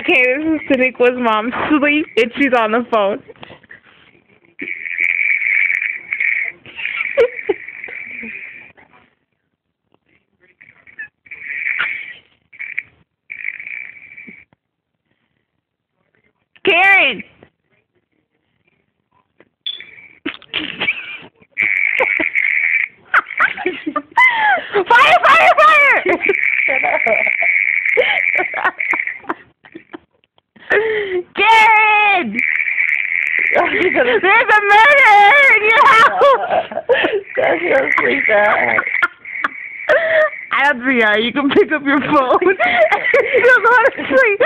Okay, this is Taniqua's mom. Sleep, and she's on the phone. Karen! fire, fire, fire! There's a murder in your house! That's Dad. I don't uh, you can pick up your phone and still go to sleep.